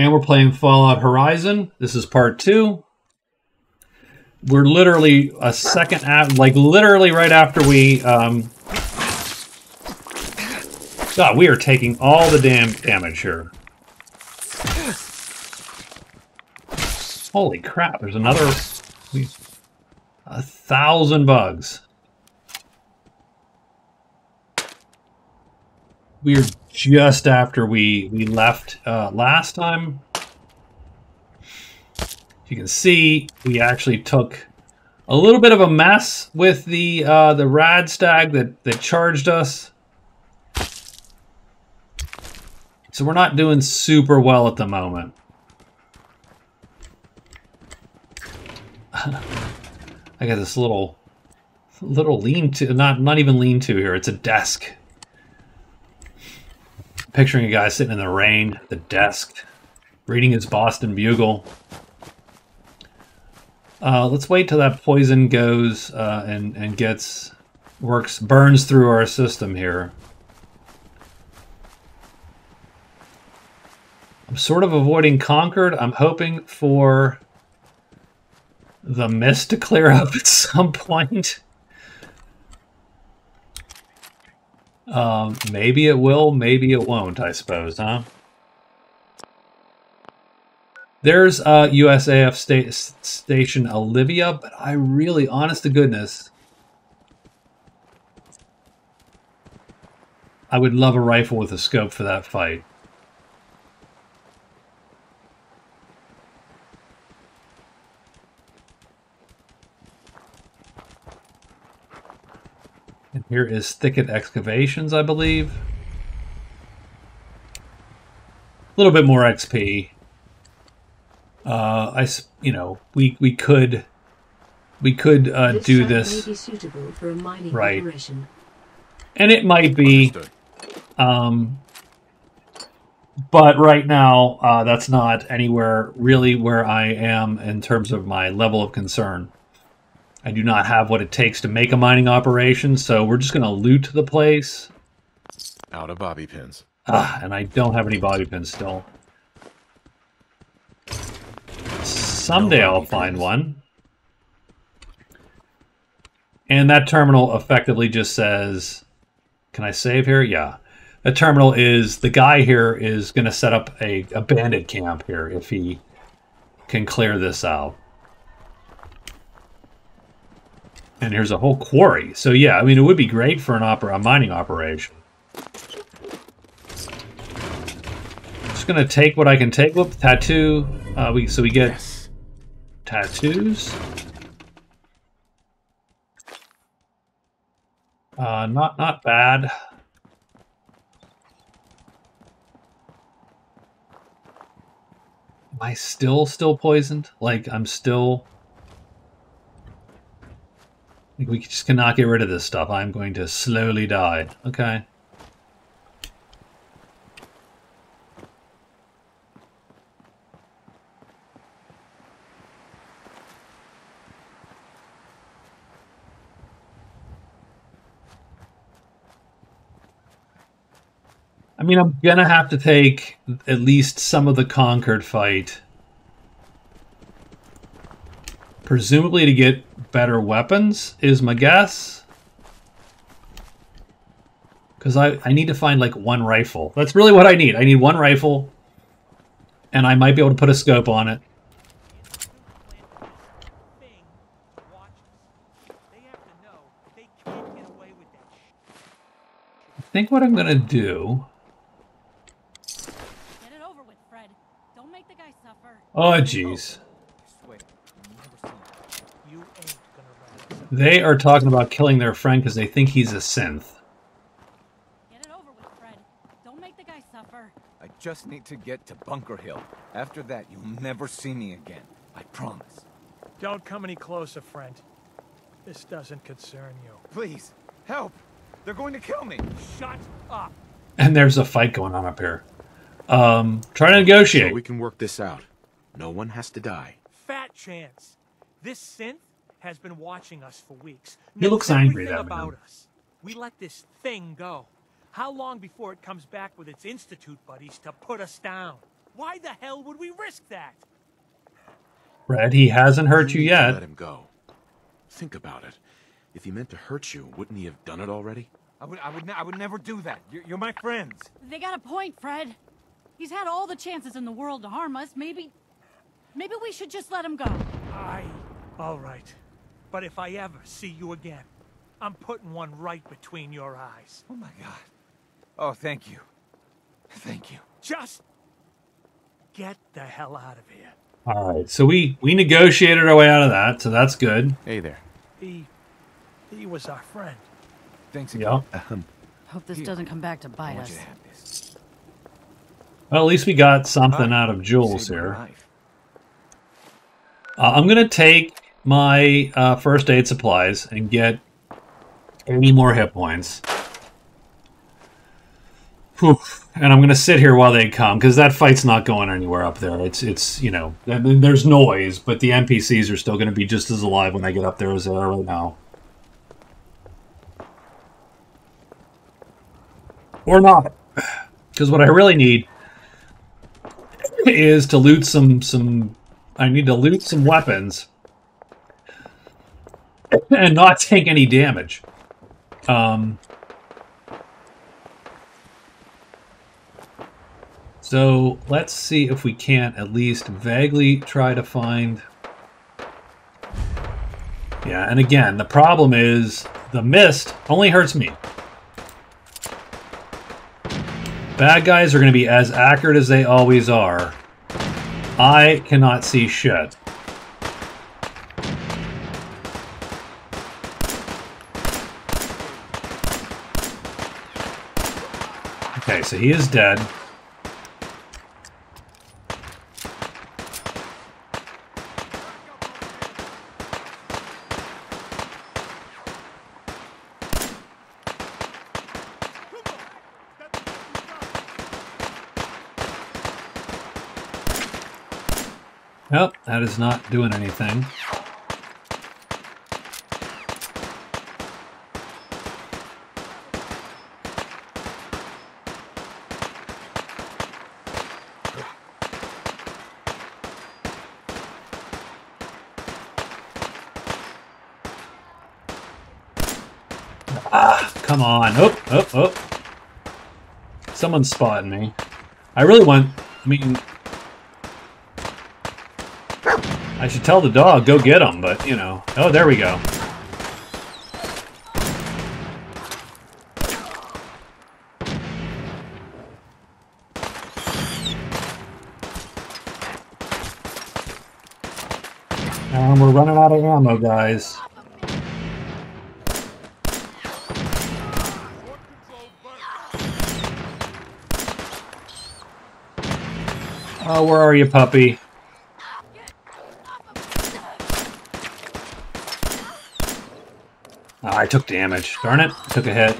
And we're playing Fallout Horizon. This is part two. We're literally a second at, like literally right after we, um, God, we are taking all the damn damage here. Holy crap, there's another, a thousand bugs. We're just after we, we left uh, last time. You can see we actually took a little bit of a mess with the uh, the rad stag that, that charged us. So we're not doing super well at the moment. I got this little little lean to not not even lean to here. It's a desk. Picturing a guy sitting in the rain, at the desk, reading his Boston Bugle. Uh, let's wait till that poison goes uh, and and gets works burns through our system here. I'm sort of avoiding Concord. I'm hoping for the mist to clear up at some point. Um, maybe it will, maybe it won't, I suppose, huh? There's uh, USAF sta station Olivia, but I really, honest to goodness, I would love a rifle with a scope for that fight. And here is Thicket Excavations, I believe. A little bit more XP. Uh, I, you know, we we could we could uh, This do this may be suitable for a mining Right. operation. and it might be um but right now uh that's not anywhere really where i am in terms of my level of concern i do not have what it takes to make a mining operation so we're just going to loot the place Out of bobby pins. ah, and i don't have any bobby pins still someday No i'll find pins. one and that terminal effectively just says can I save here? Yeah. The terminal is the guy here is going to set up a, a bandit camp here if he can clear this out. And here's a whole quarry. So yeah, I mean it would be great for an opera a mining operation. Just gonna take what I can take. Whoop, tattoo. Uh, we so we get Yes. tattoos. Uh, not not bad. Am I still still poisoned? Like I'm still. We just cannot get rid of this stuff. I'm going to slowly die. Okay. I mean, I'm gonna have to take at least some of the Concord fight. Presumably to get better weapons, is my guess. Because I, I need to find like one rifle. That's really what I need. I need one rifle. And I might be able to put a scope on it. thing watches. They have to know they can't get away with that shit. I think what I'm gonna do. Get it over with, Fred. Don't make the guy suffer. Oh jeez. I swear, you'll never see me. You ain't gonna run it. They are talking about killing their friend because they think he's a synth. Get it over with, Fred. Don't make the guy suffer. I just need to get to Bunker Hill. After that, you'll never see me again. I promise. Don't come any closer, friend. This doesn't concern you. Please, help! They're going to kill me! Shut up. And there's a fight going on up here. Um, try to So negotiate. we can work this out. No one has to die. Fat chance. This synth has been watching us for weeks. He knows looks angry, everything that man. about us. We let this thing go. How long before it comes back with its institute buddies to put us down? Why the hell would we risk that? Fred, he hasn't hurt you need to Let him go. Think about it. If he meant to hurt you, wouldn't he have done it already? I would, I would, ne- I would never do that. You're, you're my friends. They got a point, Fred. He's had all the chances in the world to harm us. Maybe. Maybe we should just let him go. I. All right. But if I ever see you again, I'm putting one right between your eyes. Oh my god. Oh, thank you. Thank you. Just get the hell out of here. All right, so we we negotiated our way out of that, so that's good. Hey there. He. he was our friend. Thanks again. Yeah. Hope this Here. doesn't come back to bite us. to. Well, at least we got something Hi. out of Jules here. Uh, I'm gonna take my uh, first aid supplies and get 80 more hit points. Whew. And I'm gonna sit here while they come because that fight's not going anywhere up there. It's it's you know there's noise, but the NPCs are still gonna be just as alive when I get up there as they are right now. Or not, because what I really need is to loot some some I need to loot some weapons and not take any damage. Um, so let's see if we can't at least vaguely try to find. Yeah, and again, the problem is the mist only hurts me. Bad guys are going to be as accurate as they always are. I cannot see shit. Okay, so he is dead. Nope, that is not doing anything. Ah, come on. Oh, oh, oh. Someone's spotting me. I really want, I mean, I should tell the dog, go get him, but, you know. Oh, there we go. And we're running out of ammo, guys. Oh, where are you, puppy? Oh, I took damage. Darn it. Took a hit.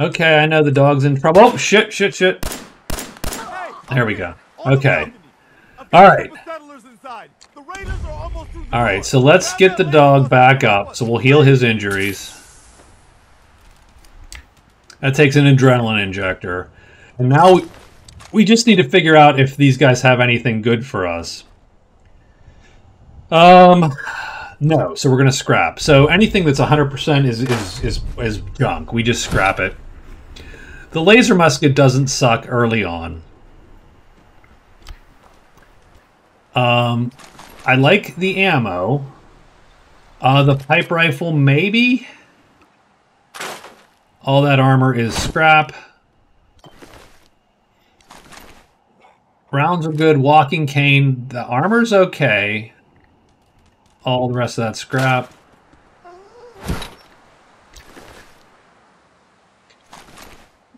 Okay, I know the dog's in trouble. Oh, shit, shit, shit. There we go. Okay. All right. All right, so let's get the dog back up. So we'll heal his injuries. That takes an adrenaline injector. And now we, just need to figure out if these guys have anything good for us. Um, no, so we're to scrap. So anything that's 100% is, is, is, is junk. We just scrap it. The laser musket doesn't suck early on. Um, I like the ammo. Uh, the pipe rifle, maybe? All that armor is scrap. Rounds are good. Walking cane. The armor's okay. All the rest of that scrap.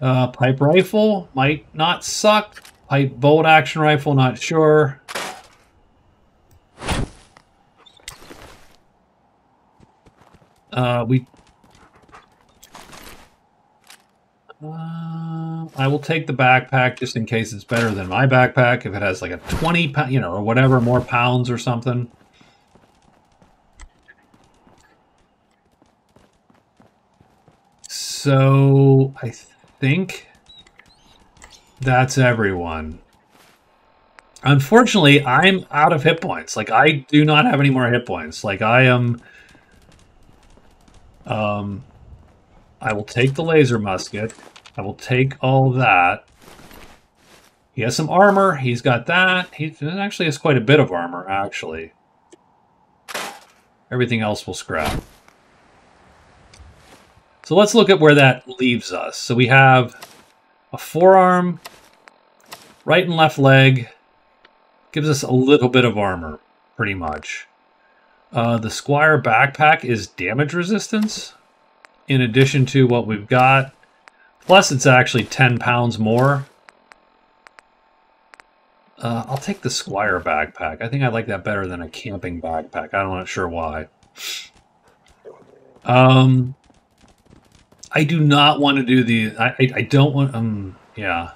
Uh, pipe rifle might not suck. Pipe bolt action rifle, not sure. Uh, we. Uh, I will take the backpack just in case it's better than my backpack. If it has like a 20 pound, you know, or whatever, more pounds or something. So I think that's everyone. Unfortunately, I'm out of hit points. Like I do not have any more hit points. Like I am um I will take the laser musket. I will take all that. He has some armor. He's got that. He actually has quite a bit of armor, actually. Everything else will scrap. So let's look at where that leaves us. So we have a forearm, right and left leg, gives us a little bit of armor, pretty much. Uh, the Squire backpack is damage resistance, in addition to what we've got. Plus, it's actually 10 pounds more. Uh, I'll take the Squire backpack. I think I like that better than a camping backpack. I'm not sure why. Um, I do not want to do the. I I, I don't want. Um, yeah.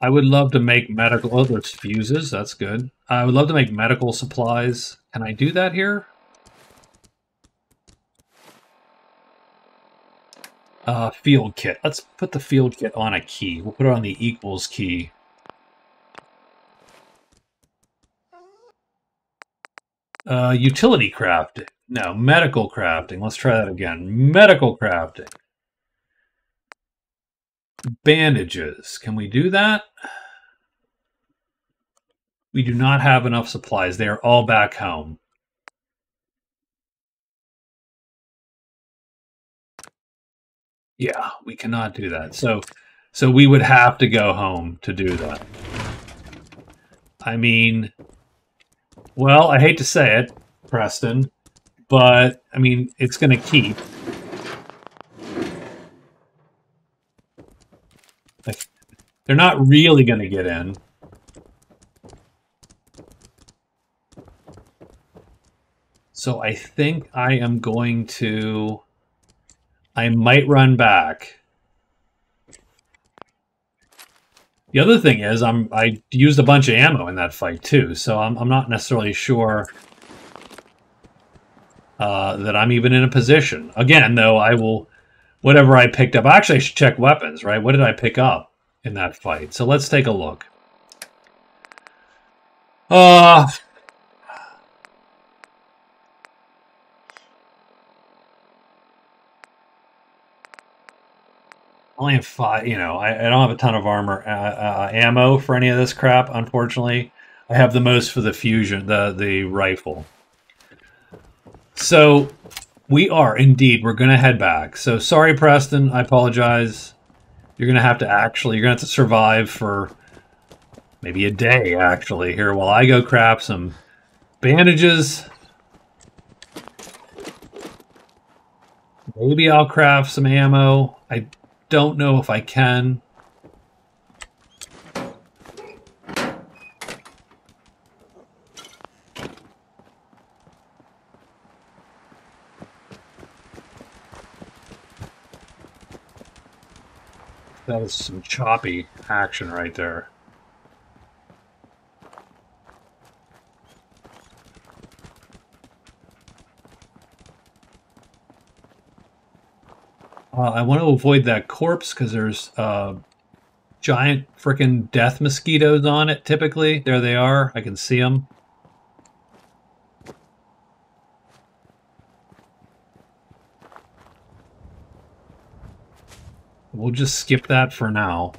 I would love to make medical. Oh, there's fuses. That's good. I would love to make medical supplies. Can I do that here? Uh, field kit. Let's put the field kit on a key. We'll put it on the equals key. Uh, utility crafting. No, medical crafting. Let's try that again. Medical crafting. Bandages. Can we do that? We do not have enough supplies. They are all back home. Yeah, we cannot do that. So so we would have to go home to do that. I mean, well, I hate to say it, Preston, but I mean, it's going to keep. They're not really going to get in. So I think I am going to... I might run back. The other thing is, I'm I used a bunch of ammo in that fight too, so I'm I'm not necessarily sure uh, that I'm even in a position. Again, though, I will whatever I picked up. Actually, I should check weapons, right? What did I pick up in that fight? So let's take a look. Uh, only have five. You know, I, I don't have a ton of armor uh, uh, ammo for any of this crap. Unfortunately, I have the most for the fusion, the the rifle. So we are indeed. We're gonna head back. So sorry, Preston. I apologize. You're gonna have to actually. You're gonna have to survive for maybe a day actually here while I go craft some bandages. Maybe I'll craft some ammo. I don't know if I can. That was some choppy action right there. Uh, I want to avoid that corpse because there's uh, giant freaking death mosquitoes on it, typically. There they are. I can see them. We'll just skip that for now.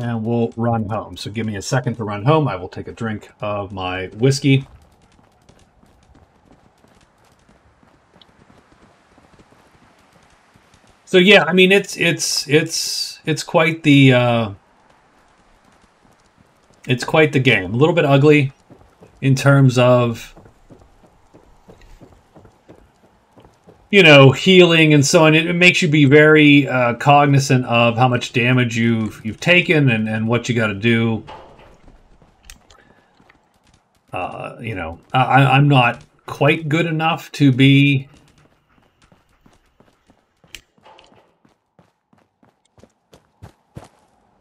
And we'll run home. So give me a second to run home. I will take a drink of my whiskey. So yeah, I mean it's it's it's it's quite the uh, it's quite the game. A little bit ugly in terms of you know, healing and so on. It, it makes you be very uh, cognizant of how much damage you've you've taken and, and what you got to do. Uh, you know, I, I'm not quite good enough to be.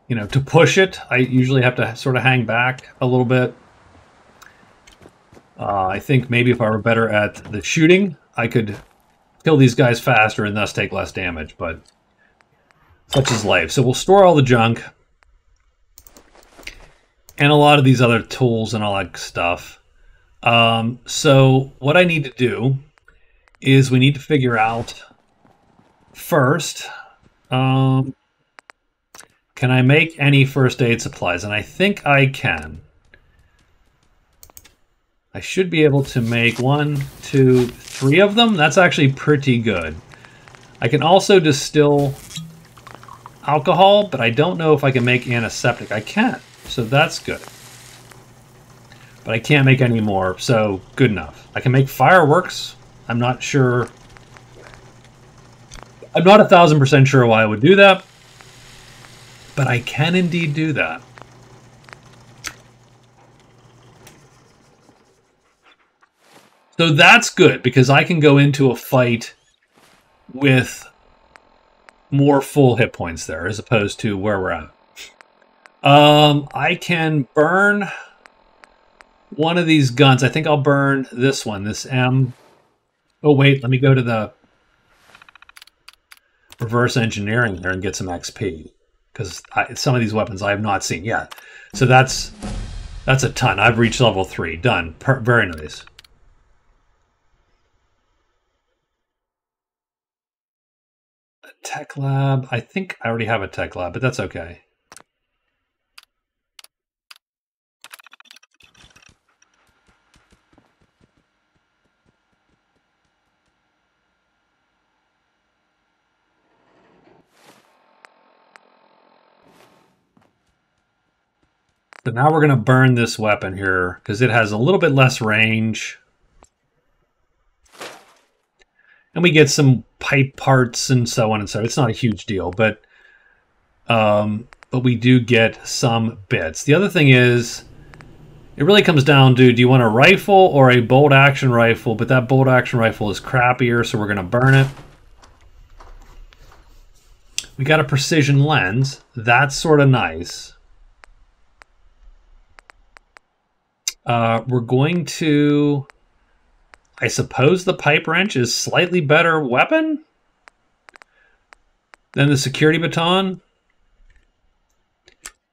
You know, to push it, I usually have to sort of hang back a little bit. Uh, I think maybe if I were better at the shooting, I could kill these guys faster and thus take less damage, but such is life. So we'll store all the junk and a lot of these other tools and all that stuff. Um, so what I need to do is we need to figure out first, um, can I make any first aid supplies? And I think I can. I should be able to make one, two, three of them. That's actually pretty good. I can also distill alcohol, but I don't know if I can make antiseptic. I can't, so that's good. But I can't make any more, so good enough. I can make fireworks. I'm not sure. I'm not a thousand percent sure why I would do that, but I can indeed do that. So that's good because I can go into a fight with more full hit points there as opposed to where we're at. Um, I can burn one of these guns. I think I'll burn this one, this M. Oh, wait, let me go to the reverse engineering here and get some XP because some of these weapons I have not seen yet. So that's that's a ton. I've reached level three. Done. Per very nice. Tech lab. I think I already have a tech lab, but that's okay. So now we're going to burn this weapon here because it has a little bit less range. And we get some pipe parts and so on and so on. It's not a huge deal, but um, but we do get some bits. The other thing is, it really comes down to, do you want a rifle or a bolt action rifle? But that bolt action rifle is crappier, so we're going to burn it. We got a precision lens. That's sort of nice. Uh, we're going to... I suppose the pipe wrench is slightly better weapon than the security baton.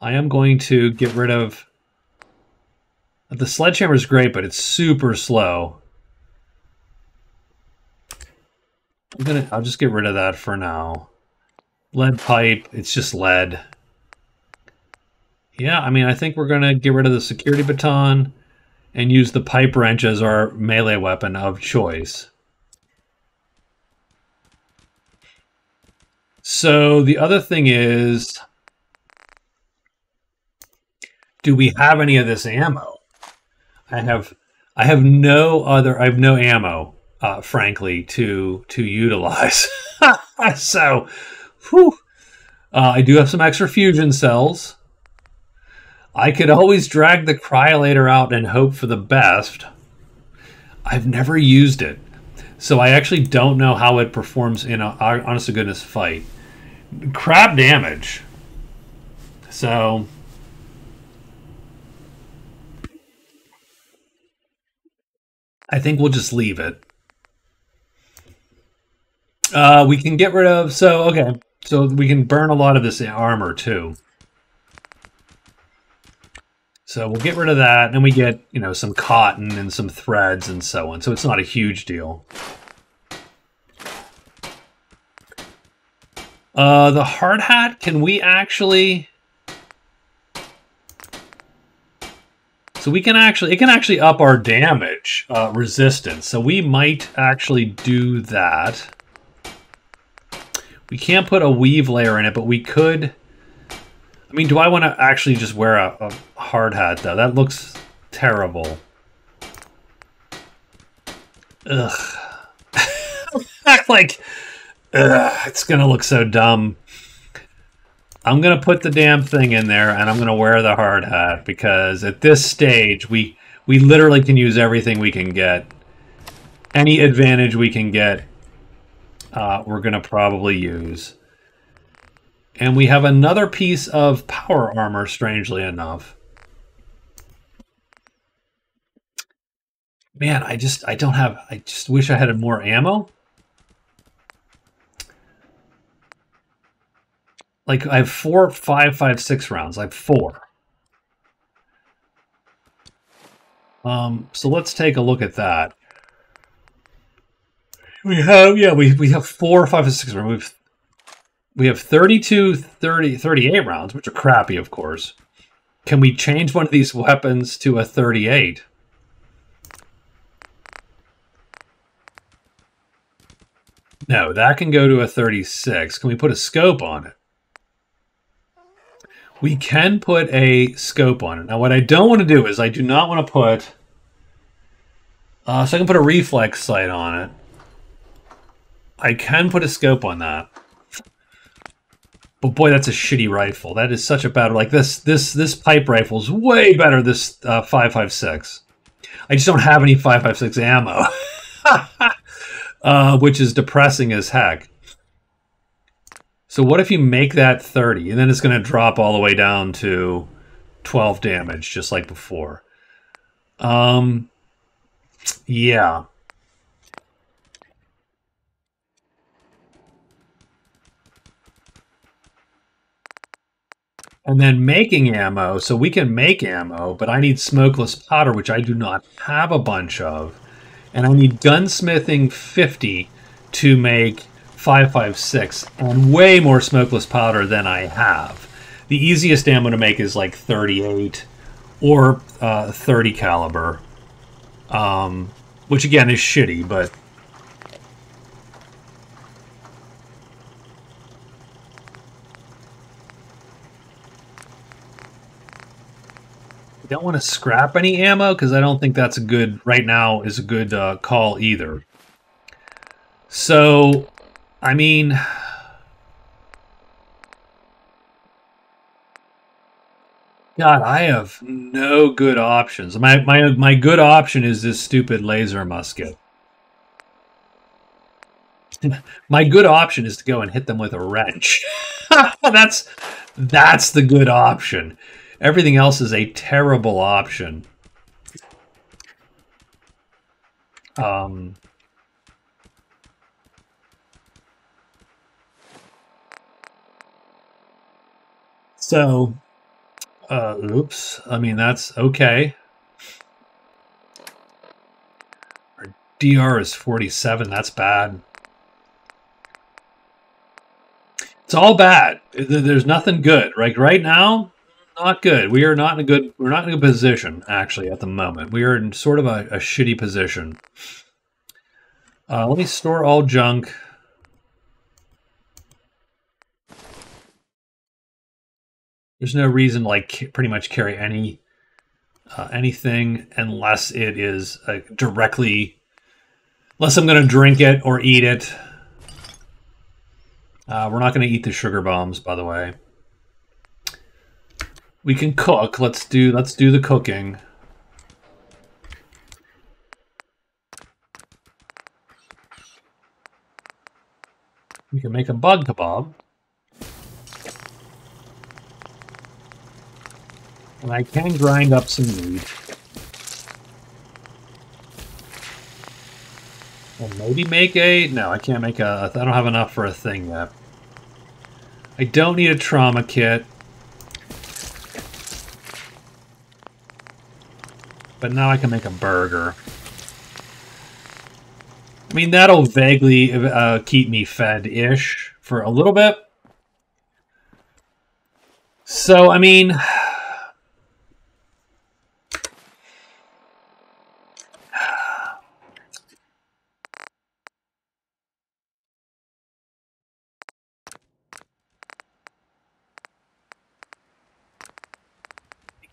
I am going to get rid of... The sledgehammer is great, but it's super slow. I'm gonna. I'll just get rid of that for now. Lead pipe. It's just lead. Yeah, I mean, I think we're gonna get rid of the security baton and use the pipe wrench as our melee weapon of choice. So the other thing is, do we have any of this ammo? I have, I have no other, I have no ammo, uh, frankly, to to utilize. so, whew, uh, I do have some extra fusion cells. I could always drag the cryolator out and hope for the best. I've never used it. So I actually don't know how it performs in a honest to goodness fight. Crab damage. So I think we'll just leave it. Uh, we can get rid of so okay. So we can burn a lot of this armor too. So we'll get rid of that, and we get, you know, some cotton and some threads and so on. So it's not a huge deal. Uh, the hard hat, can we actually... So we can actually, it can actually up our damage uh, resistance. So we might actually do that. We can't put a weave layer in it, but we could I mean, do I want to actually just wear a, a hard hat, though? That looks terrible. Ugh. like, ugh, it's going to look so dumb. I'm going to put the damn thing in there, and I'm going to wear the hard hat, because at this stage, we, we literally can use everything we can get. Any advantage we can get, uh, we're going to probably use. And we have another piece of power armor, strangely enough. Man, I just I don't have. I just wish I had more ammo. Like I have four, five, five, six rounds. I have four. Um, so let's take a look at that. We have, yeah, we, we have four, five, and six rounds. We've, we have 32, 30, 38 rounds, which are crappy, of course. Can we change one of these weapons to a 38? No, that can go to a 36. Can we put a scope on it? We can put a scope on it. Now, what I don't want to do is I do not want to put... Uh, so I can put a reflex sight on it. I can put a scope on that. But boy, that's a shitty rifle. That is such a bad... Like, this this this pipe rifle is way better this uh, 5.56. I just don't have any 5.56 ammo. uh, which is depressing as heck. So what if you make that 30 and then it's going to drop all the way down to 12 damage just like before? Um yeah. And then making ammo, so we can make ammo, but I need smokeless powder, which I do not have a bunch of. And I need gunsmithing 50 to make 556 and way more smokeless powder than I have. The easiest ammo to make is like 38 or uh, 30 caliber, um, which again is shitty, but Don't want to scrap any ammo because I don't think that's a good right now is a good uh, call either. So I mean, God, I have no good options. My my my good option is this stupid laser musket. my good option is to go and hit them with a wrench. that's that's the good option. Everything else is a terrible option. Um So, uh, oops. I mean, that's okay. Our DR is 47. That's bad. It's all bad. There's nothing good. Right, right now, not good. We are not in a good. We're not in a position actually at the moment. We are in sort of a, a shitty position. Uh, let me store all junk. There's no reason like pretty much carry any uh, anything unless it is uh, directly unless I'm going to drink it or eat it. Uh, we're not going to eat the sugar bombs, by the way. We can cook. Let's do let's do the cooking. We can make a bug kebab. And I can grind up some meat. And maybe make a... No, I can't make a... I don't have enough for a thing yet. I don't need a trauma kit. But now I can make a burger. I mean, that'll vaguely uh, keep me fed-ish for a little bit. So, I mean...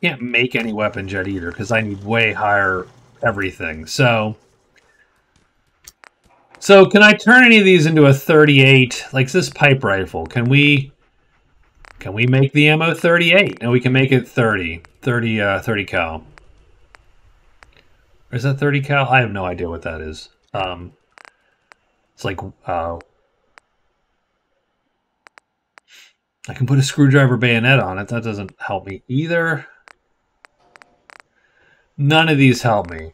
can't make any weapons yet either because I need way higher everything. So, so can I turn any of these into a 38, like this pipe rifle? Can we, can we make the ammo 38? No, we can make it 30, 30, uh, 30 cal. Is that 30 cal? I have no idea what that is. Um, it's like, uh, I can put a screwdriver bayonet on it. That doesn't help me either. None of these help me.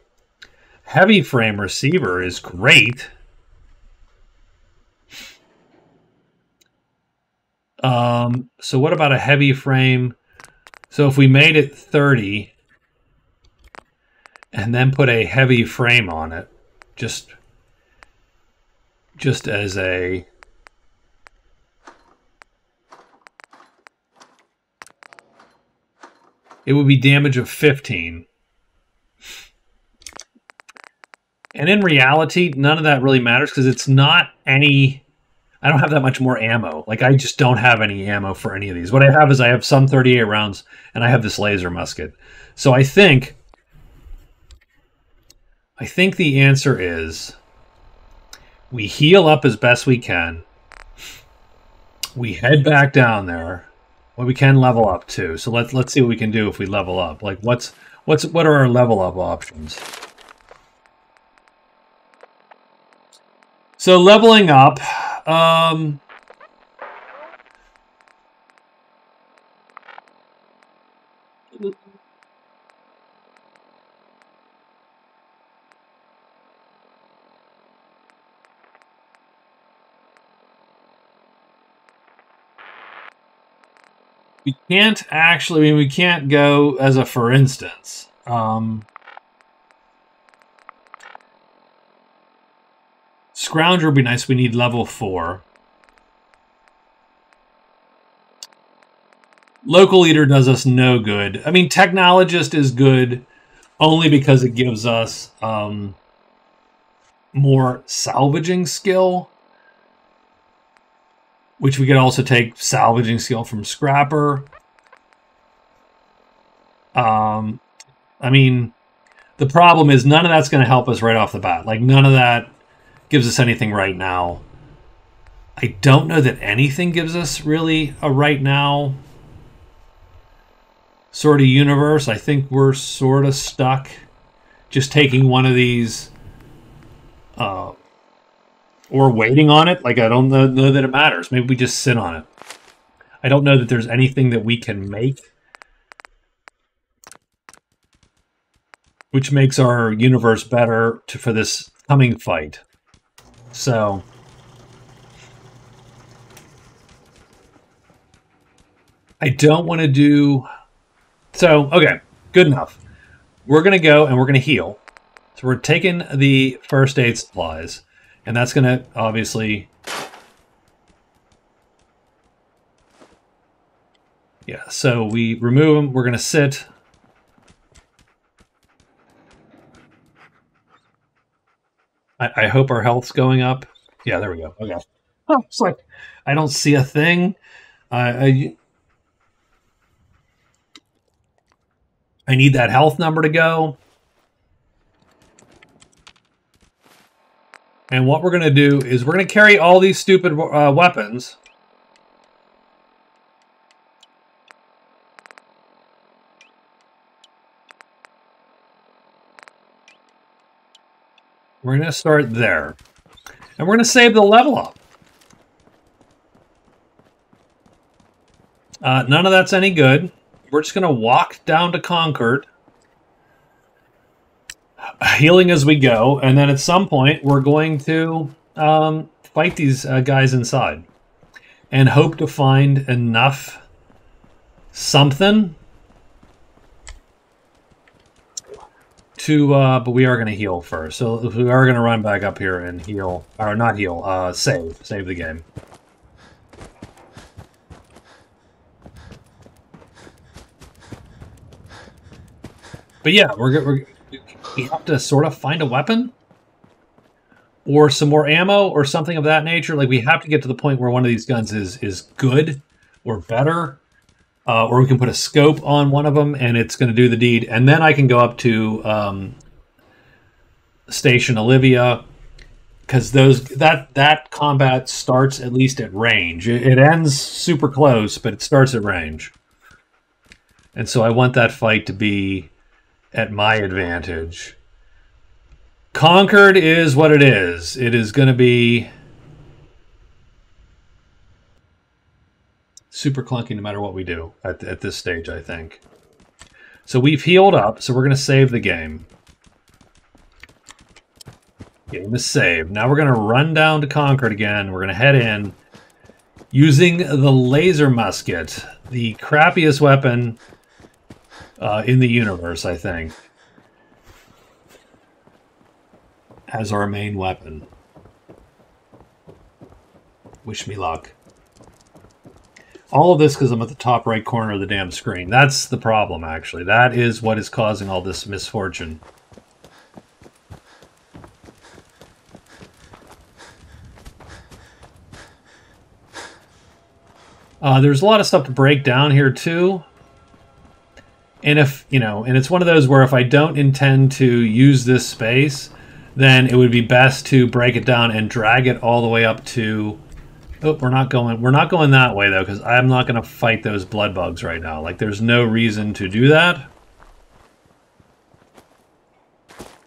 heavy frame receiver is great. Um, so what about a heavy frame? So if we made it 30 and then put a heavy frame on it, just just as a it would be damage of 15. And in reality, none of that really matters because it's not any. I don't have that much more ammo. Like, I just don't have any ammo for any of these. What I have is I have some 38 rounds and I have this laser musket. So I think. I think the answer is we heal up as best we can. We head back down there. Well, we can level up too. So let's let's see what we can do if we level up. Like what's what's what are our level up options? So leveling up, um, we can't actually. I mean, we can't go as a for instance. Um, Scrounger would be nice. We need level four. Local leader does us no good. I mean, technologist is good only because it gives us um, more salvaging skill which we could also take salvaging skill from Scrapper. Um, I mean, the problem is none of that's going to help us right off the bat. Like, none of that gives us anything right now. I don't know that anything gives us really a right now sort of universe. I think we're sort of stuck just taking one of these uh, or waiting on it. Like I don't know, know that it matters. Maybe we just sit on it. I don't know that there's anything that we can make which makes our universe better to, for this coming fight. So I don't want to do so okay, good enough. We're gonna go and we're gonna heal. So we're taking the first aid supplies. And that's going to obviously... Yeah, so we remove them. We're going to sit. I, I hope our health's going up. Yeah, there we go. Okay. Oh, it's like I don't see a thing. I, I need that health number to go. And what we're going to do is we're going to carry all these stupid uh, weapons. We're going to start there. And we're going to save the level up. Uh, none of that's any good. We're just going to walk down to Concord healing as we go, and then at some point we're going to um, fight these uh, guys inside and hope to find enough something to uh, but we are going to heal first. So we are going to run back up here and heal or not heal uh, save save the game. But yeah we're, we're we have to sort of find a weapon? Or some more ammo or something of that nature. Like we have to get to the point where one of these guns is is good or better, uh, or we can put a scope on one of them and it's going to do the deed. And then I can go up to um, Station Olivia because those that that combat starts at least at range. It, it ends super close, but it starts at range. And so I want that fight to be at my advantage. Concord is what it is. It is going to be super clunky no matter what we do at, at this stage, I think. So we've healed up, so we're going to save the game. Game is saved. Now we're going to run down to Concord again. We're going to head in using the laser musket, the crappiest weapon uh, in the universe, I think, as our main weapon. Wish me luck. All of this because I'm at the top right corner of the damn screen. That's the problem, actually. That is what is causing all this misfortune. Uh, there's a lot of stuff to break down here, too. And if, you know, and it's one of those where if I don't intend to use this space, then it would be best to break it down and drag it all the way up to Oh, we're not going. We're not going that way though, because I'm not going to fight those blood bugs right now. Like, there's no reason to do that.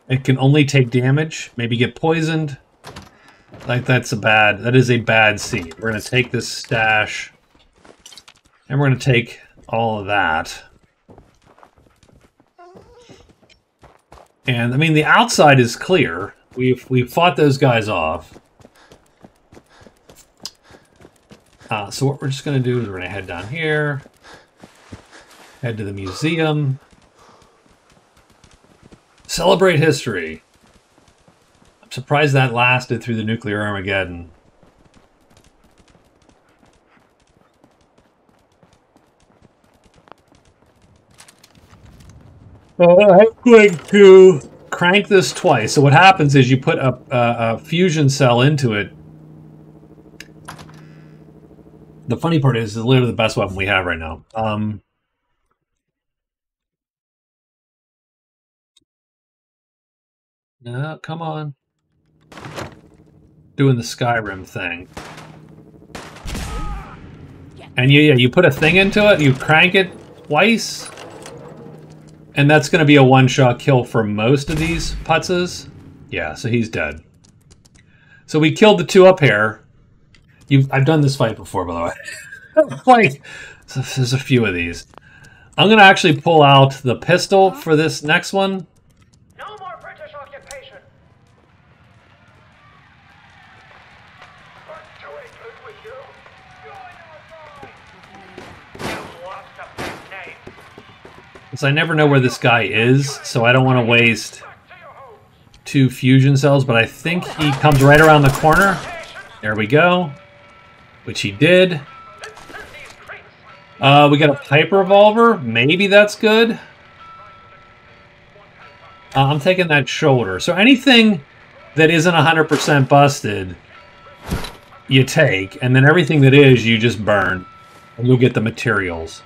It can only take damage, maybe get poisoned. Like, that's a bad. That is a bad scene. We're going to take this stash, and we're going to take all of that. And I mean, the outside is clear. We've we've fought those guys off. Uh, so what we're just going to do is we're going to head down here, head to the museum, celebrate history. I'm surprised that lasted through the nuclear Armageddon. Uh, I'm going to crank this twice. So what happens is you put a, a, a fusion cell into it the funny part is, it's literally the best weapon we have right now. Um, no, come on. Doing the Skyrim thing. And you, yeah, you put a thing into it, you crank it twice, and that's going to be a one-shot kill for most of these putzes. Yeah, so he's dead. So we killed the two up here. You've, I've done this fight before, by the way. like, so there's a few of these. I'm going to actually pull out the pistol for this next one. No more British occupation. We're doing good with you. Join our side. You lost a big name. Because I never know where this guy is, so I don't want to waste Back to your homes. two fusion cells, but I think he comes right around the corner. There we go. Which he did. Uh, we got a pipe revolver. Maybe that's good. Uh, I'm taking that shoulder. So anything that isn't 100% busted, you take. And then everything that is, you just burn. And you'll get the materials.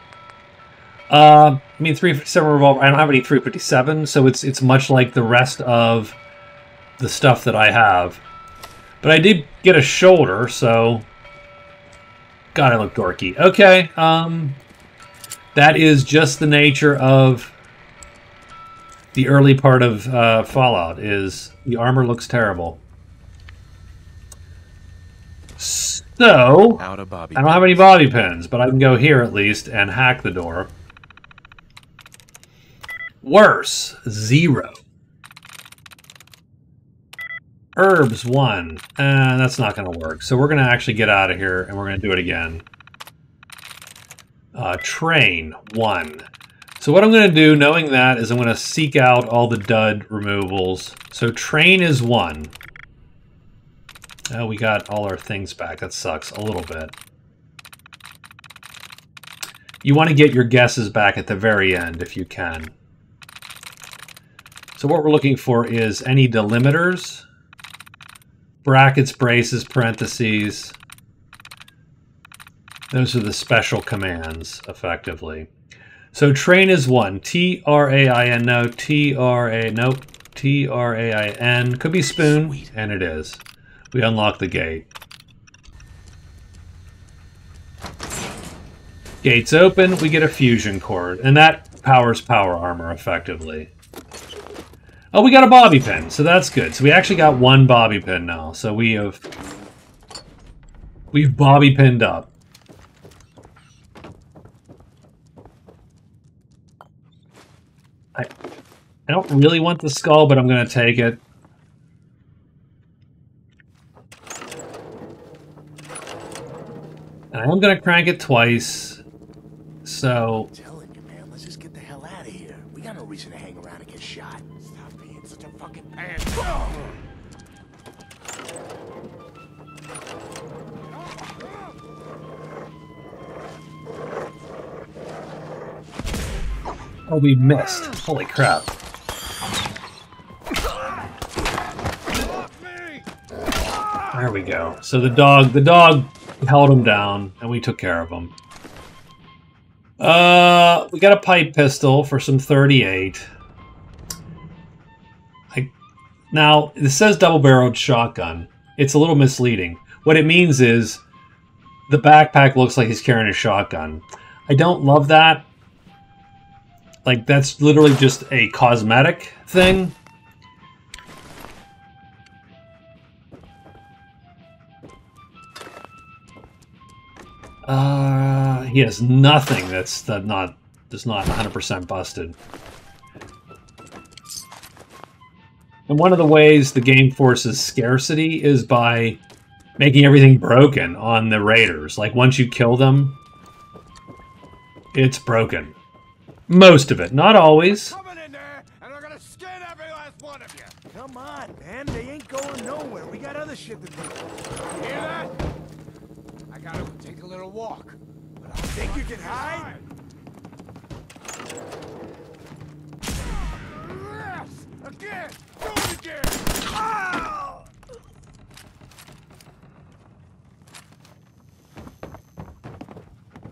Uh, I mean, 357 revolver. I don't have any 357, so it's it's much like the rest of the stuff that I have. But I did get a shoulder, so God, I look dorky. Okay, um, that is just the nature of the early part of uh, Fallout. Is the armor looks terrible. So Out of Bobby. I don't have any bobby pins, but I can go here at least and hack the door. Worse, zero. Herbs, one. Uh, that's not going to work. So we're going to actually get out of here, and we're going to do it again. Uh, train, one. So what I'm going to do, knowing that, is I'm going to seek out all the dud removals. So train is one. Oh, we got all our things back. That sucks a little bit. You want to get your guesses back at the very end if you can. So what we're looking for is any delimiters, brackets, braces, parentheses. Those are the special commands, effectively. So train is one. T-R-A-I-N, no. T-R-A, nope. T-R-A-I-N. Could be spoon, and it is. We unlock the gate. Gates open, we get a fusion core, and that powers power armor effectively. Oh, we got a bobby pin, so that's good. So we actually got one bobby pin now. So we have... We've bobby pinned up. I, I don't really want the skull, but I'm going to take it. And I am going to crank it twice. So... oh, we missed. Holy crap. There we go. So the dog, the dog held him down, and we took care of him. Uh, we got a pipe pistol for some 38. I, now, it says double-barreled shotgun. It's a little misleading. What it means is the backpack looks like he's carrying a shotgun. I don't love that. Like, that's literally just a cosmetic thing. Uh, he has nothing that's that not that's not 100% busted. And one of the ways the game forces scarcity is by making everything broken on the raiders. Like once you kill them, it's broken. Most of it, not always. Coming in there, and they're gonna skin every last one of you. Come on, man. They ain't going nowhere. We got other shit to do. Hear that? I gotta take a little walk. But I Think you can hide? Yes! Again! Do it again! Ah!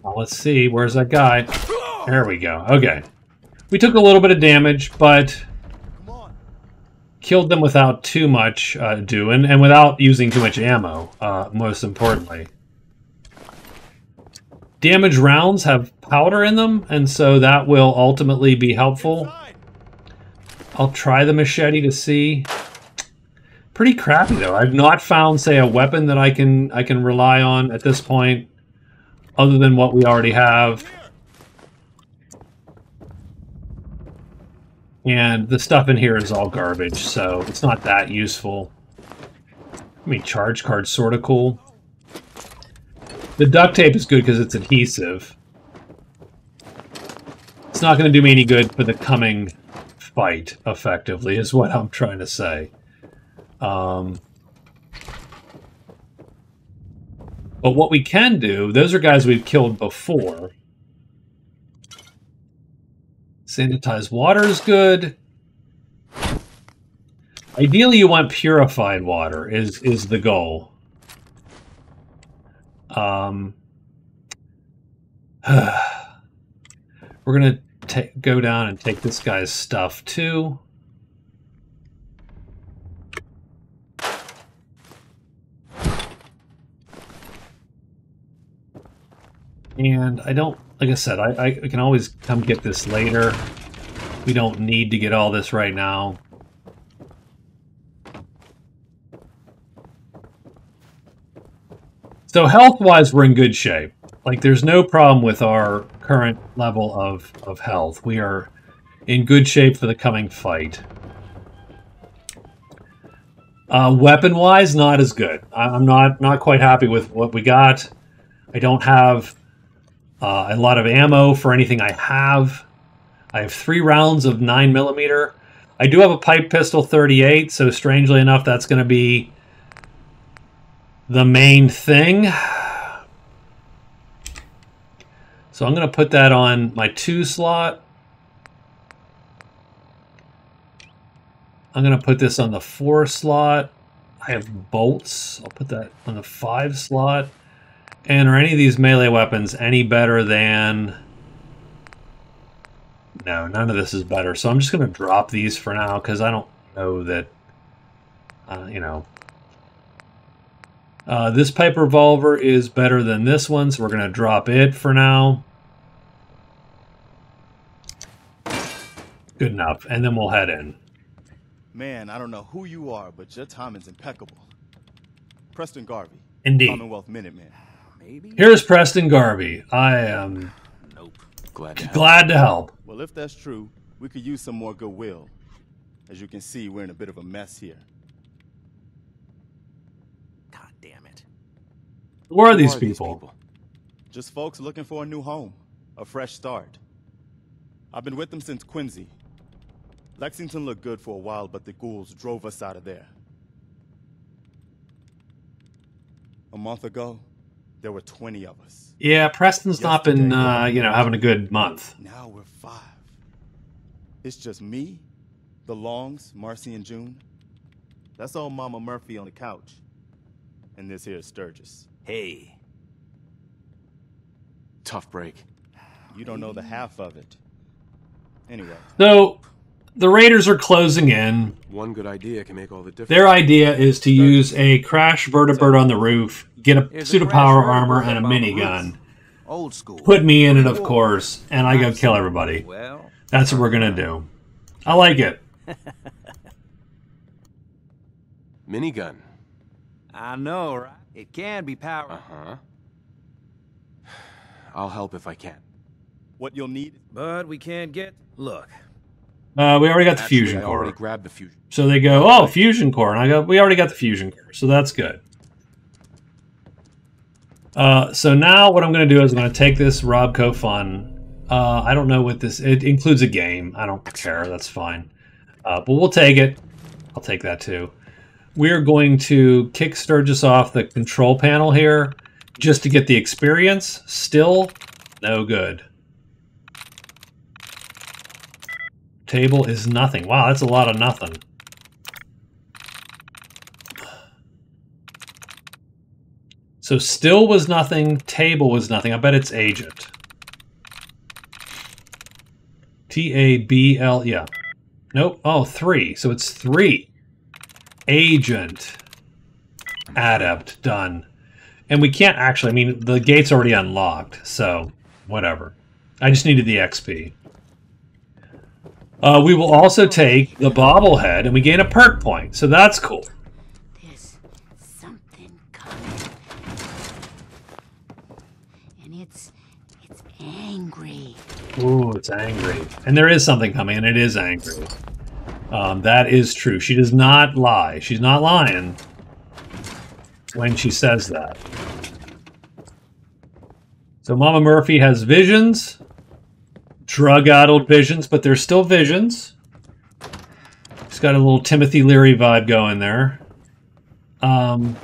Now, let's see, where's that guy? There we go. Okay. We took a little bit of damage, but killed them without too much uh, ado, and, and without using too much ammo, uh, most importantly. Damage rounds have powder in them, and so that will ultimately be helpful. I'll try the machete to see. Pretty crappy though. I've not found, say, a weapon that I can I can rely on at this point, other than what we already have. And the stuff in here is all garbage, so it's not that useful. I mean, charge card's sort of cool. The duct tape is good because it's adhesive. It's not going to do me any good for the coming fight, effectively, is what I'm trying to say. Um, but what we can do, those are guys we've killed before. Sanitized water is good. Ideally, you want purified water is is the goal. Um, we're gonna go down and take this guy's stuff too. And I don't, like I said, I, I can always come get this later. We don't need to get all this right now. So health-wise, we're in good shape. Like, there's no problem with our current level of, of health. We are in good shape for the coming fight. Uh, weapon-wise, not as good. I'm not not quite happy with what we got. I don't have uh, a lot of ammo for anything I have. I have three rounds of 9 millimeter. I do have a pipe pistol 38, so strangely enough, that's going to be the main thing. So I'm going to put that on my 2 slot. I'm going to put this on the 4 slot. I have bolts. I'll put that on the 5 slot. And are any of these melee weapons any better than... No, none of this is better. So I'm just going to drop these for now because I don't know that, uh, you know. Uh, this pipe revolver is better than this one, so we're going to drop it for now. Good enough. And then we'll head in. Man, I don't know who you are, but your timing's impeccable. Preston Garvey, Indeed. Commonwealth Minuteman. Maybe. Here's Preston Garvey. I am Nope. Glad to help. glad to help. Well, if that's true, we could use some more goodwill. As you can see, we're in a bit of a mess here. God damn it. Who are Who these people? Just folks looking for a new home, a fresh start. I've been with them since Quincy. Lexington looked good for a while, but the ghouls drove us out of there. A month ago, there were 20 of us. Yeah, Preston's not been, uh, you know, having a good month. Now we're five. It's just me, the Longs, Marcy, and June. That's old Mama Murphy on the couch. And this here is Sturgis. Hey, Tough break. You don't know the half of it. Anyway, So, the Raiders are closing in. One good idea can make all the difference. Their idea is to use a crash vertibird on the roof, get a Here's a suit of power armor, and a minigun. old school. Put me in it, of course, and I go kill everybody. Well, That's what we're gonna do. I like it. Minigun. I know, right? It can be power. Uh huh. I'll help if I can. what you'll need But we can't get. Look, Uh, we already got the Actually, fusion core, grabbed the fusion. so they go, "Oh, fusion core," and I go, "We already got the fusion core, so that's good." Uh, so now what I'm going to do is I'm going to take this Robco Fun. Uh, I don't know what this. It includes a game. I don't care. That's fine. Uh, but we'll take it. I'll take that too. We're going to kick Sturgis off the control panel here, just to get the experience. Still, no good. Table is nothing. Wow, that's a lot of nothing. So still was nothing, table was nothing. I bet it's agent. T A B L, yeah. Nope. Oh, three. So it's three. Agent. Adept. Done. And we can't actually, I mean, the gate's already unlocked, so whatever. I just needed the XP. Uh, we will also take the bobblehead and we gain a perk point, so that's cool. There's something coming. And it's it's angry. Ooh, it's angry. And there is something coming, and it is angry. Um, that is true. She does not lie. She's not lying when she says that. So Mama Murphy has visions, drug-addled visions, but they're still visions. She's got a little Timothy Leary vibe going there. Um,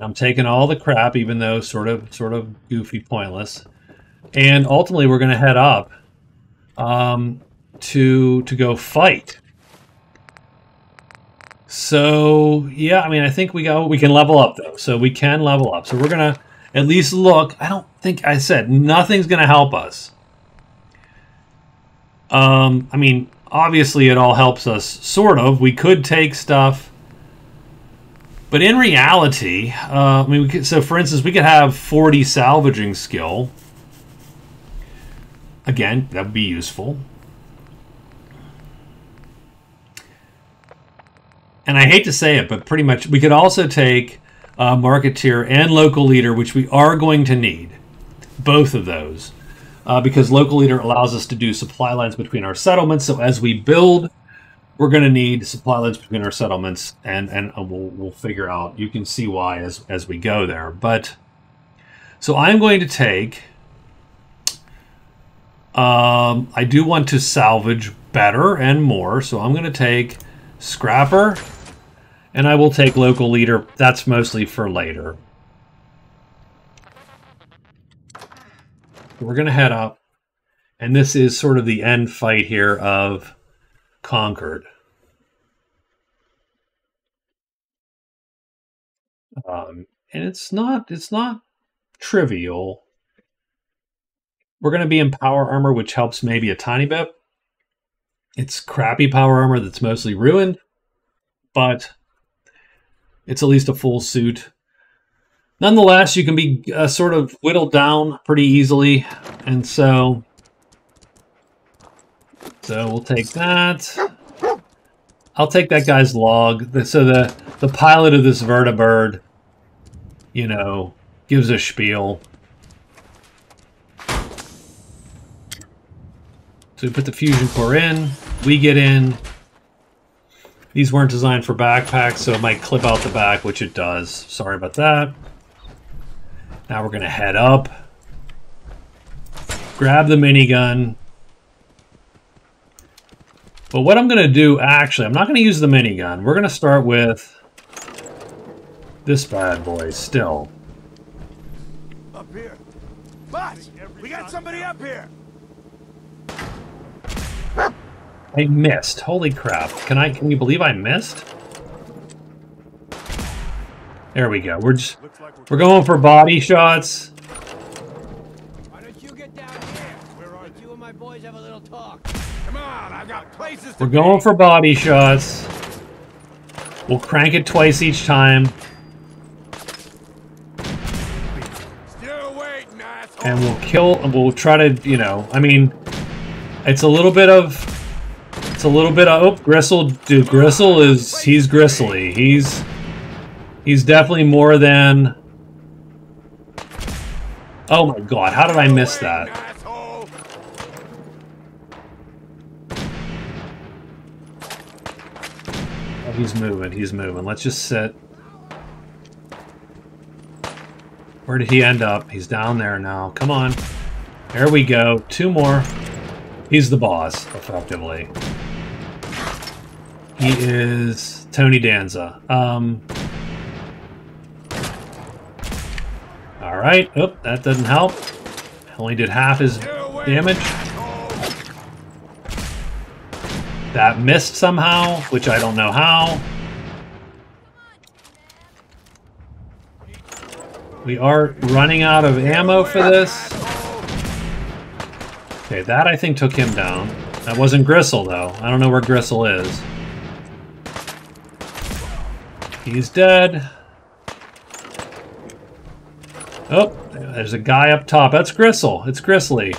I'm taking all the crap, even though sort of, sort of goofy, pointless and ultimately we're going to head up um, to to go fight. So yeah, I mean, I think we go. We can level up though, so we can level up. So we're gonna at least look. I don't think I said nothing's gonna help us. Um, I mean, obviously it all helps us, sort of. We could take stuff. But in reality, uh, I mean, could, so for instance, we could have 40 salvaging skill. Again, that would be useful. And I hate to say it, but pretty much we could also take uh, Marketeer and Local Leader, which we are going to need. Both of those. Uh, because Local Leader allows us to do supply lines between our settlements. So as we build, we're going to need supply lines between our settlements, and, and we'll, we'll figure out. You can see why as, as we go there. But so I'm going to take um, I do want to salvage better and more, so I'm going to take Scrapper, and I will take Local Leader. That's mostly for later. We're going to head up, and this is sort of the end fight here of Concord. Um, and it's not it's not trivial. We're going to be in power armor, which helps maybe a tiny bit. It's crappy power armor that's mostly ruined, but it's at least a full suit. Nonetheless, you can be uh, sort of whittled down pretty easily, and so so we'll take that. I'll take that guy's log. So the the pilot of this vertibird, you know, gives a spiel. So we put the fusion core in, we get in. These weren't designed for backpacks, so it might clip out the back, which it does. Sorry about that. Now we're to head up. Grab the minigun. But what I'm to do, actually, I'm not to use the minigun. We're to start with this bad boy still. Up here. But we got somebody up here. I missed. Holy crap. Can I can you believe I missed? There we go. We're just we're going for body shots. Why don't you get down here? Where are you and my boys have a little talk? Come on, I've got places to We're going for body shots. We'll crank it twice each time, Still waiting, asshole. and we'll kill. and We'll try to, you know. I mean, it's a little bit of. A little bit of. Oh, Gristle. Dude, Gristle is. He's gristly. He's. He's definitely more than. Oh my god! How did I miss that? Oh, he's moving. He's moving. Let's just sit. Where did he end up? He's down there now. Come on. There we go. Two more. He's the boss, effectively. He is Tony Danza. Um. All right. Oh, that doesn't help. Only did half his damage. That missed somehow, which I don't know how. We are running out of ammo for this. Okay, that I think took him down. That wasn't Gristle, though. I don't know where Gristle is. He's dead. Oh, there's a guy up top. That's Gristle. It's Grizzly.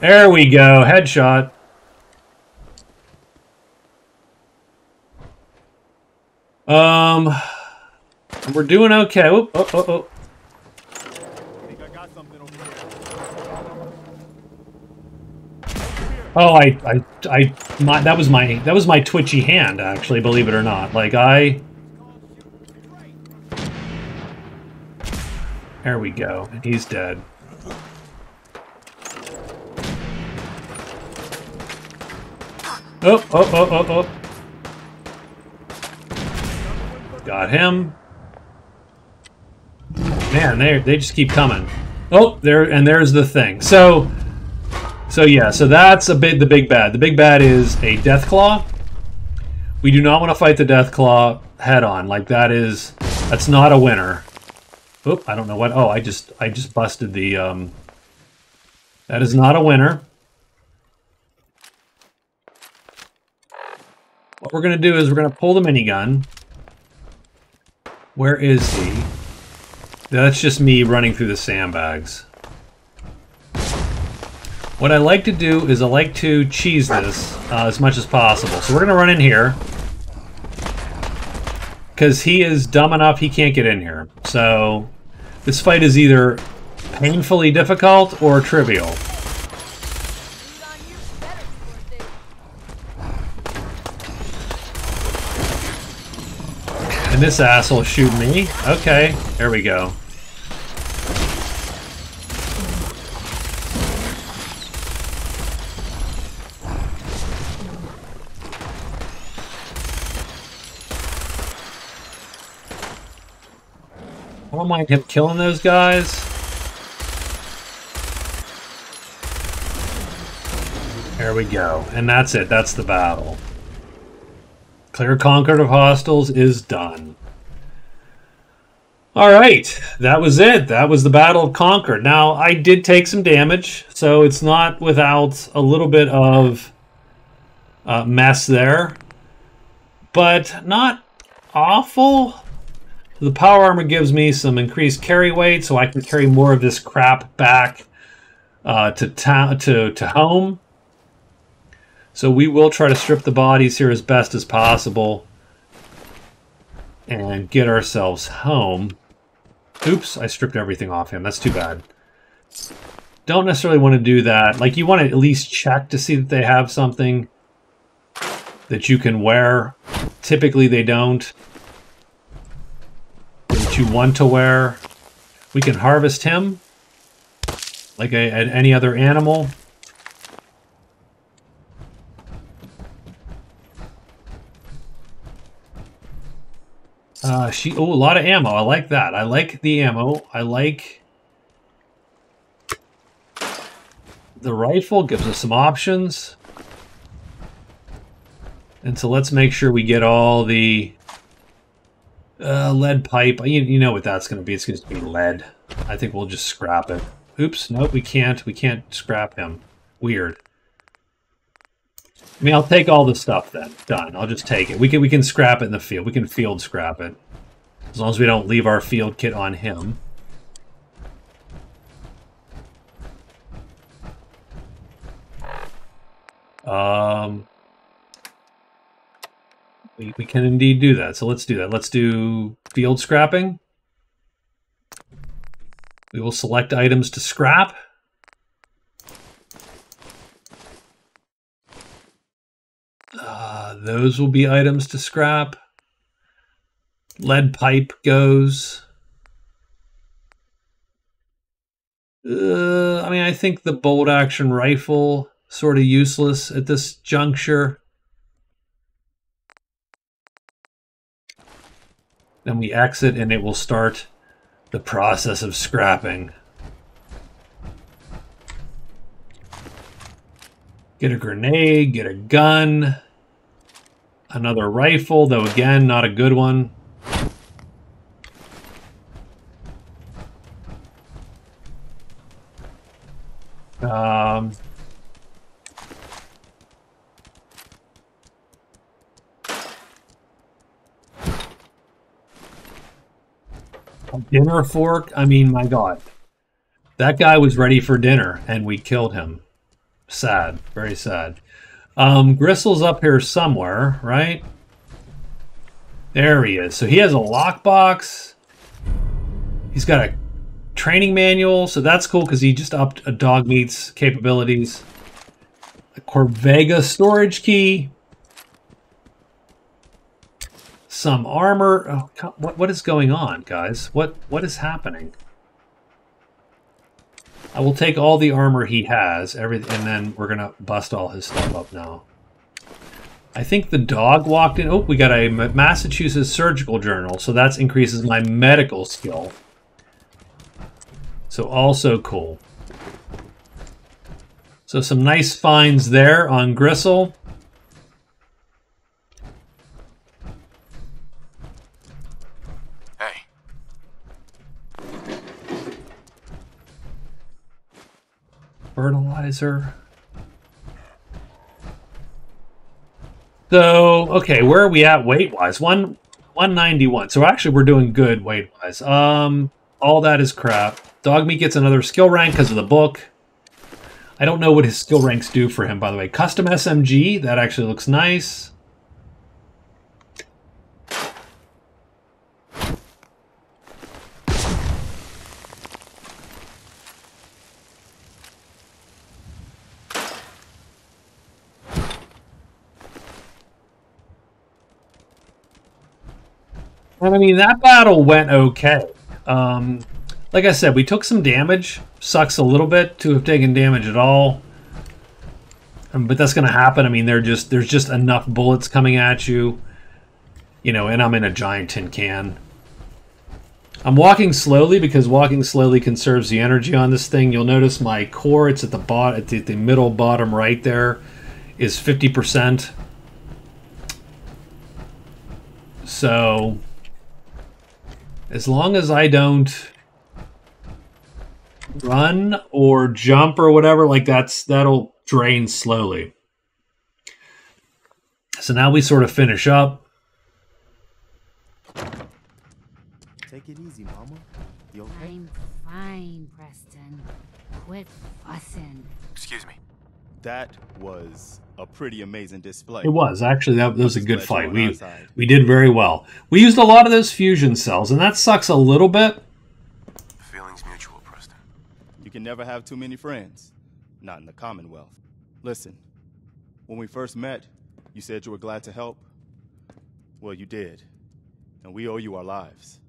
There we go. Headshot. Um, we're doing okay. Oh, oh, oh, oh. Oh, I, I, I, my, that was my, that was my twitchy hand, actually, believe it or not. Like, I... There we go. He's dead. Oh, oh, oh, oh, oh. Got him. Man, they they just keep coming. Oh, there and there's the thing. So, so yeah, so that's a bit the big bad. The big bad is a death claw. We do not want to fight the death claw head on. Like that is that's not a winner. Oop, I don't know what. Oh, I just I just busted the um That is not a winner. What we're going to do is we're going to pull the minigun. Where is he? That's just me running through the sandbags. What I like to do is I like to cheese this uh, as much as possible. So we're going to run in here. Because he is dumb enough he can't get in here. So this fight is either painfully difficult or trivial. And this asshole shoot me? Okay, there we go. Don't mind him killing those guys. There we go. And that's it. That's the battle. Clear Concord of Hostiles is done. All right, that was it. That was the Battle of Concord. Now, I did take some damage, so it's not without a little bit of uh, mess there, but not awful. The power armor gives me some increased carry weight, so I can carry more of this crap back uh, to town to to home. So we will try to strip the bodies here as best as possible and get ourselves home. Oops, I stripped everything off him. That's too bad. Don't necessarily want to do that. Like, you want to at least check to see that they have something that you can wear. Typically, they don't. You want to wear. We can harvest him like a, a- any other animal. Uh, she. Oh, a lot of ammo. I like that. I like the ammo. I like the rifle. Gives us some options. And so let's make sure we get all the uh, lead pipe. You, you know what that's going to be. It's going to be lead. I think we'll just scrap it. Oops. Nope, we can't. We can't scrap him. Weird. I mean, I'll take all the stuff then. Done. I'll just take it. We can we can scrap it in the field. We can field scrap it. As long as we don't leave our field kit on him. Um, we, we can indeed do that. So let's do that. Let's do field scrapping. We will select items to scrap. Uh, those will be items to scrap. Lead pipe goes. Uh, I mean, I think the bolt action rifle sort of useless at this juncture. Then we exit and it will start the process of scrapping. Get a grenade, get a gun, another rifle, though again, not a good one. Um, dinner fork? I mean, my God. That guy was ready for dinner, and we killed him. Sad. Very sad. Um, Gristle's up here somewhere, right? There he is. So he has a lockbox. He's got a training manual, so that's cool because he just upped a Dogmeat's capabilities. A Corvega storage key. Some armor. Oh, what what is going on, guys? What what is happening? I will take all the armor he has, everything, and then we're gonna bust all his stuff up now. I think the dog walked in. Oh, we got a Massachusetts Surgical Journal, so that increases my medical skill. So also cool. So some nice finds there on Gristle. Hey, So, okay, where are we at weight-wise? One, 191. So actually we're doing good weight-wise. Um, all that is crap. Dogmeat gets another skill rank because of the book. I don't know what his skill ranks do for him, by the way. Custom SMG, that actually looks nice. And I mean, that battle went okay. Um, like I said, we took some damage. Sucks a little bit to have taken damage at all. Um, but that's going to happen. I mean, they're just there's just enough bullets coming at you. You know, and I'm in a giant tin can. I'm walking slowly because walking slowly conserves the energy on this thing. You'll notice my core, it's at the bot at the, the middle bottom right there, is 50%. So as long as I don't run or jump or whatever, like that's that'll drain slowly. So now we sort of finish up. Take it easy, mama. You okay? I'm fine, Preston. Quit fussing. excuse me. That was a pretty amazing display. It was actually that, that was a good fight. We we did very well. We used a lot of those fusion cells, and that sucks a little bit. Feelings mutual, Preston. You can never have too many friends. Not in the Commonwealth. Listen, when we first met, you said you were glad to help. Well, you did. And we owe you our lives.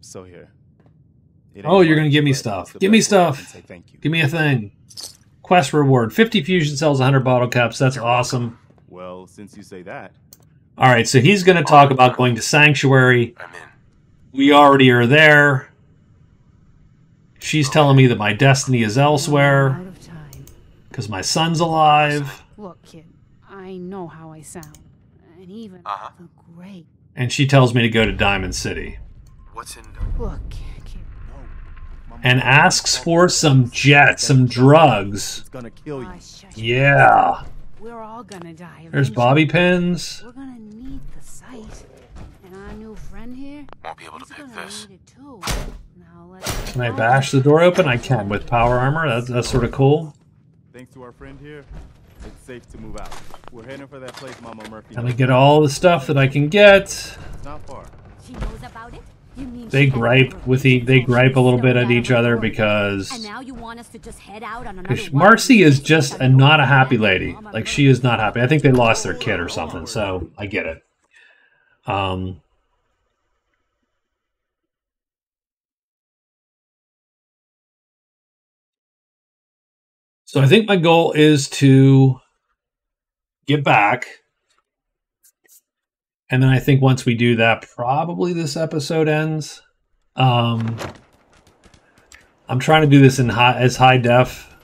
So here. Oh, you're gonna give me stuff. Give me best way I can stuff. say thank you. Give me a thing. Quest reward. 50 fusion cells, 100 bottle caps. That's awesome. Well, since you say that, All right, so he's going to talk about going to Sanctuary. I'm in. We already are there. She's telling me that my destiny is elsewhere Out of time. because my son's alive. Look, kid, I know how I sound. And even Uh-huh. the great. And she tells me to go to Diamond City What's in? Look, kid. And asks for some jets, some drugs. it's gonna kill you. Ah. Yeah. We're all gonna die. There's bobby pins. We're gonna need the site. And our new friend here, Won't be able to pick this. need it too. Now let's Can I bash the door open? I can with power armor. That's, that's sort of cool. Thanks to our friend here, it's safe to move out. We're heading for that place Mama Murphy. And I get all the stuff that I can get. It's not far. She knows about it? They gripe with e- they gripe a little bit at each other because And now you want us to just head out on another Because wild Marcy is just a, not a happy lady. Like she is not happy. I think they lost their kid or something, so I get it. Um, so I think my goal is to get back, and then I think once we do that, probably this episode ends. Um, I'm trying to do this in high as high def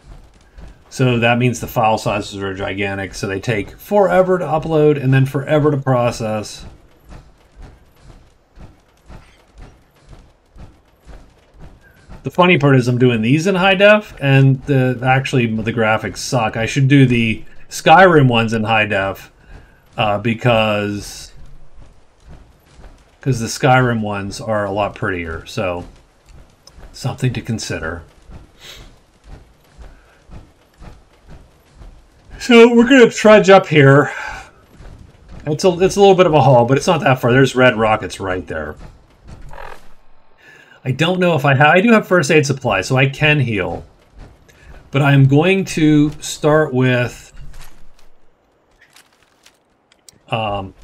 so that means the file sizes are gigantic. So they take forever to upload and then forever to process. The funny part is I'm doing these in high def, and the actually the graphics suck. I should do the Skyrim ones in high def uh, because because the Skyrim ones are a lot prettier. So something to consider. So we're gonna trudge up here. It's a it's a little bit of a haul, but it's not that far. There's red rockets right there. I don't know if I have. I do have first aid supply, so I can heal. But I'm going to start with. Um,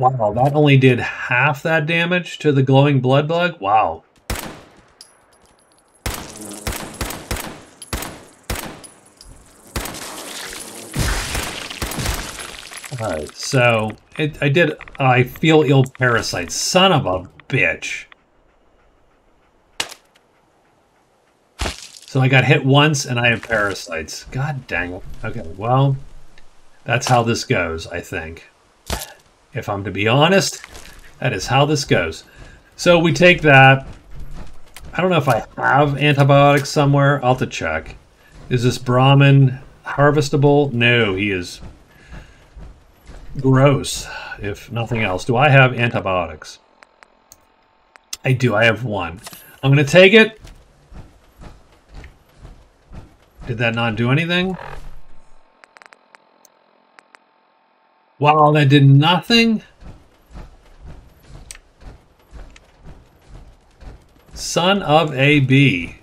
wow, that only did half that damage to the glowing blood bug. Wow. Alright, so it, I did. I feel ill parasite. Son of a bitch. So I got hit once and I have parasites. God dang it. Okay, well, that's how this goes, I think. If I'm to be honest, that is how this goes. So we take that. I don't know if I have antibiotics somewhere. I'll have to check. Is this Brahmin harvestable? No, he is gross, if nothing else. Do I have antibiotics? I do. I have one. I'm going to take it. Did that not do anything? Wow, that did nothing? Son of a B.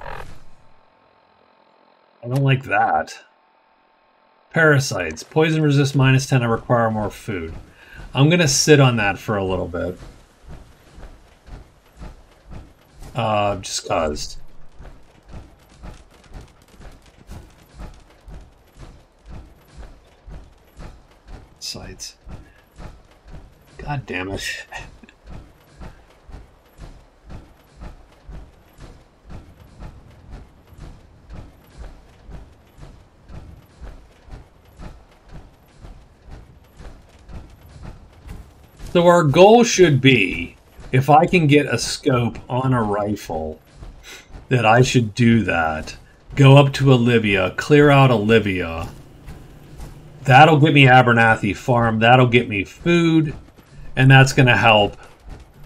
I don't like that. Parasites. Poison resist minus 10. I require more food. I'm going to sit on that for a little bit. Uh, just cause. Sites. God damn it. So our goal should be, if I can get a scope on a rifle, that I should do that. Go up to Olivia, clear out Olivia. That'll get me Abernathy Farm. That'll get me food, and that's going to help.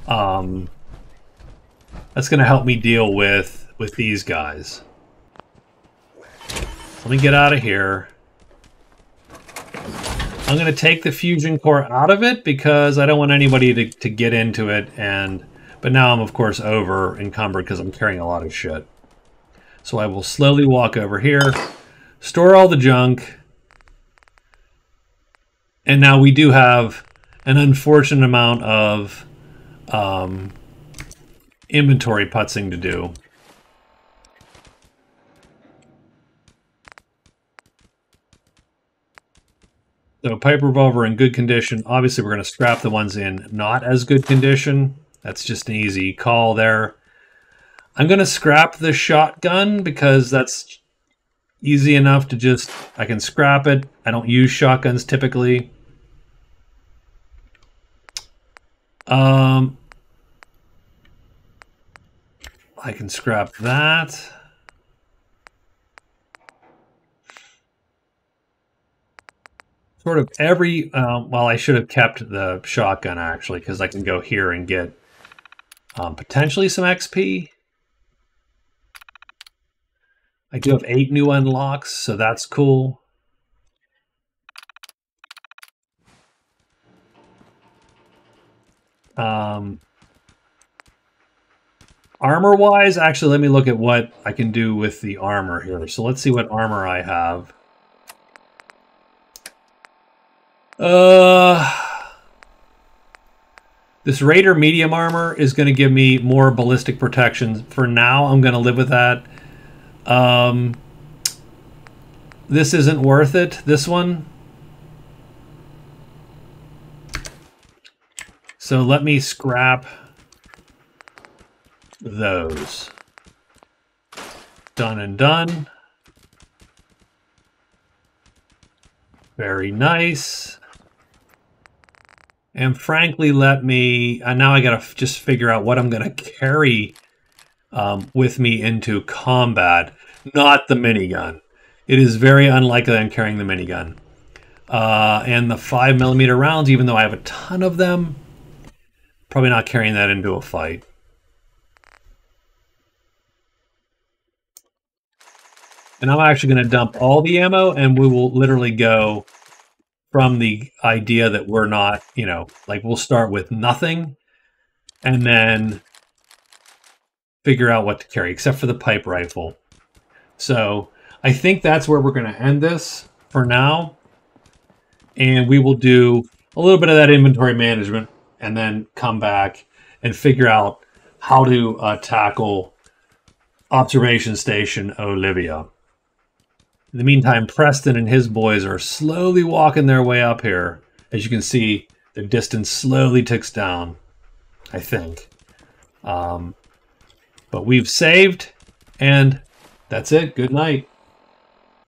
Um, that's going to help me deal with with these guys. Let me get out of here. I'm going to take the fusion core out of it because I don't want anybody to, to get into it. And But now I'm, of course, over encumbered because I'm carrying a lot of shit. So I will slowly walk over here, store all the junk. And now we do have an unfortunate amount of um, inventory putzing to do. So pipe revolver in good condition. Obviously, we're going to scrap the ones in not as good condition. That's just an easy call there. I'm going to scrap the shotgun because that's easy enough to just, I can scrap it. I don't use shotguns typically. Um, I can scrap that. Sort of every, um, well, I should have kept the shotgun actually, because I can go here and get um, potentially some XP. I do have eight new unlocks, so that's cool. Um, armor wise, actually, let me look at what I can do with the armor here. So let's see what armor I have. Uh, this Raider medium armor is going to give me more ballistic protection. For now, I'm going to live with that. Um, this isn't worth it, this one. So let me scrap those. Done and done. Very nice. And frankly, let me, uh, now I got to just figure out what I'm to carry um, with me into combat, not the minigun. It is very unlikely I'm carrying the minigun. Uh, and the 5 millimeter rounds, even though I have a ton of them, probably not carrying that into a fight. And I'm actually going to dump all the ammo, and we will literally go from the idea that we're not, you know, like we'll start with nothing, and then figure out what to carry, except for the pipe rifle. So I think that's where we're going to end this for now. And we will do a little bit of that inventory management and then come back and figure out how to uh, tackle Observation Station Olivia. In the meantime, Preston and his boys are slowly walking their way up here. As you can see, the distance slowly ticks down, I think. Um, but we've saved, and that's it. Good night.